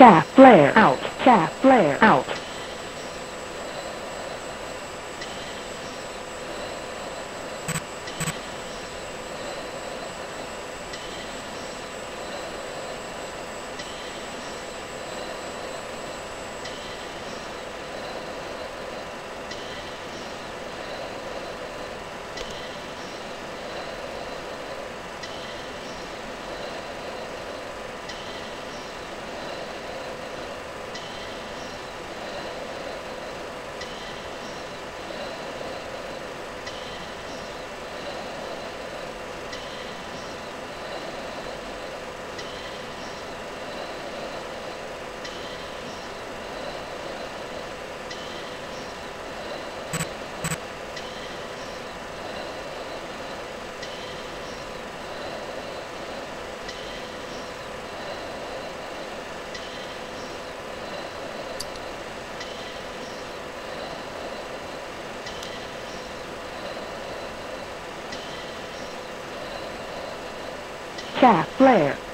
Chaff flare out. Chaff flare out. Chaff flare.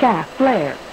Chaff flare.